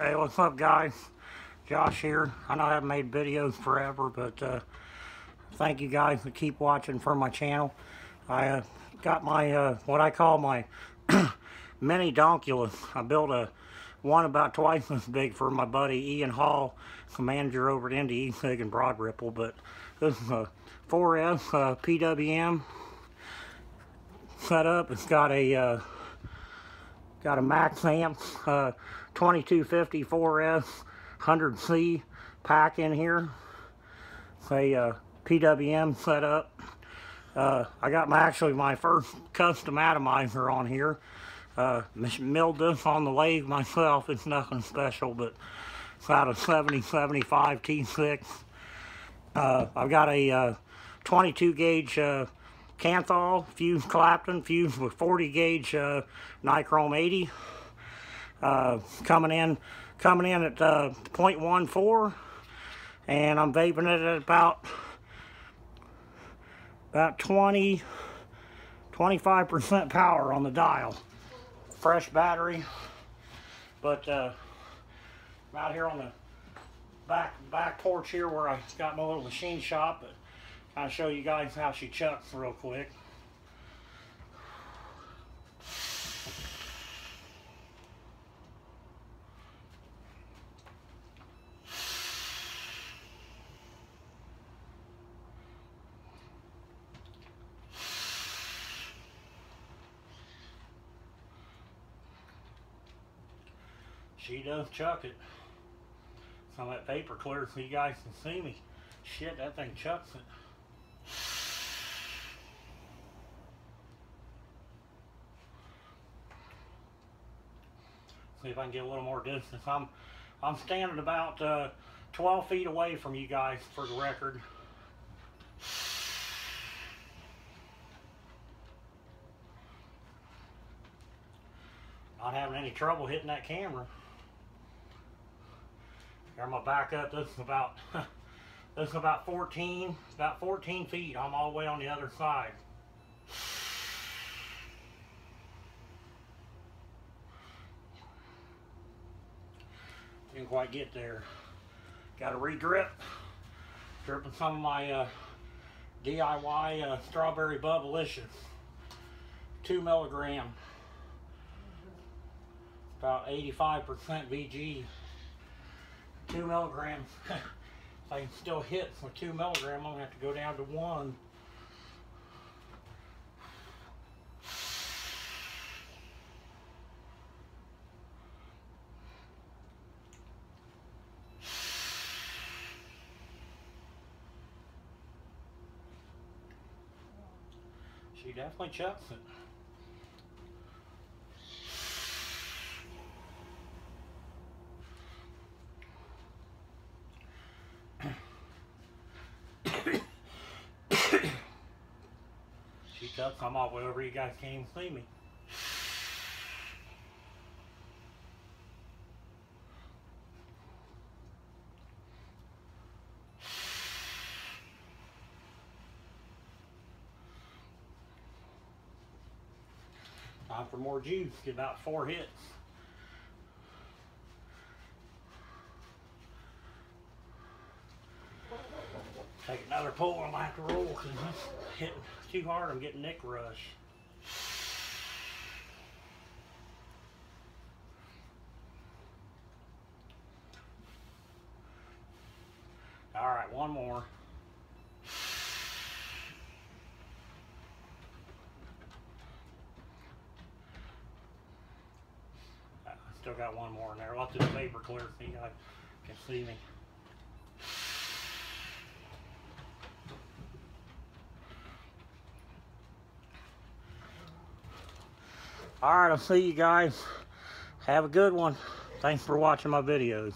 Hey, what's up, guys? Josh here. I know I haven't made videos forever, but uh, thank you guys to keep watching for my channel. I uh, got my, uh, what I call my mini Donkulous. I built a one about twice as big for my buddy Ian Hall, the manager over at Indy Sig and Broad Ripple, but this is a 4S uh, PWM setup. It's got a uh, got a max amp uh, 2250 4S 100C pack in here. It's a uh, PWM setup. Uh, I got my actually my first custom atomizer on here. Uh, milled this on the lathe myself. It's nothing special, but it's out of 70-75 T6. Uh, I've got a uh, 22 gauge Kanthal fused Clapton fused with 40 gauge uh, Nichrome 80 uh, coming in coming in at uh, 0.14 and I'm vaping it at about about 20 25% power on the dial. Fresh battery but uh, I'm out here on the back back porch here where I got my little machine shop but I'll show you guys how she chucks real quick. She does chuck it. Some of that paper clear so you guys can see me. Shit, that thing chucks it. See if I can get a little more distance. I'm I'm standing about uh, 12 feet away from you guys for the record. Not having any trouble hitting that camera. Here I'm gonna back up. This is about this is about 14, about 14 feet. I'm all the way on the other side. Didn't quite get there. Got to re-drip. Dripping some of my uh, DIY uh, Strawberry Bubblicious. Two milligram. About 85% VG. Two milligrams. if I can still hit with two milligram, I'm gonna have to go down to one. She definitely chucks it. She chucks, I'm off wherever you guys can't see me. Time for more juice. Get about four hits. Take another pull I have to roll because it's hitting too hard. I'm getting nic rush. All right, one more. I still got one more in there. Do the paper clear so guys can see me. Alright, I'll see you guys. Have a good one. Thanks for watching my videos.